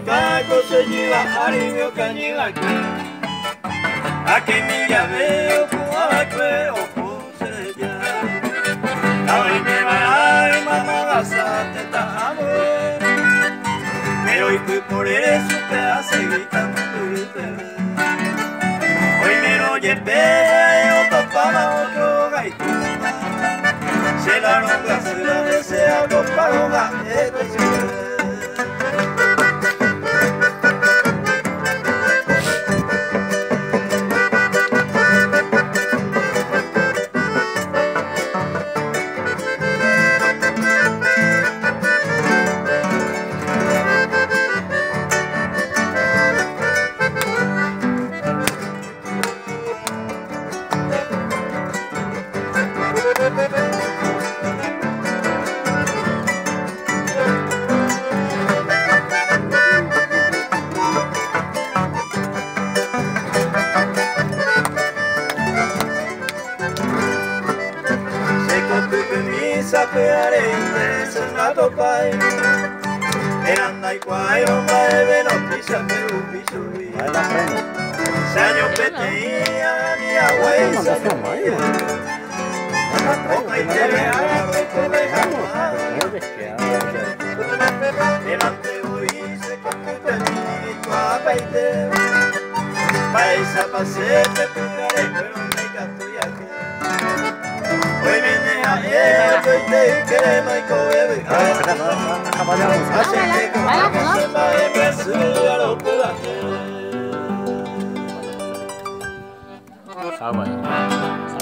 Kako se lleva alivio cañiga que A que mi llave o kuwa kwe o kuse ya. Ay me va ay mamá gasate ta amor. Pero y fui por eso te hace gritando Hoy me lo llevé otro para otro gaituma Se la ronda se la desea dos para este se sapeare sengato pai Eranda i quai non vai no pisa per un pisui Sagno peteia mia guai sa Come i tere ara come hama Delante hoy se computa ni tua paite Paisa pasete pugare pero birthday, queremos Ah, bueno.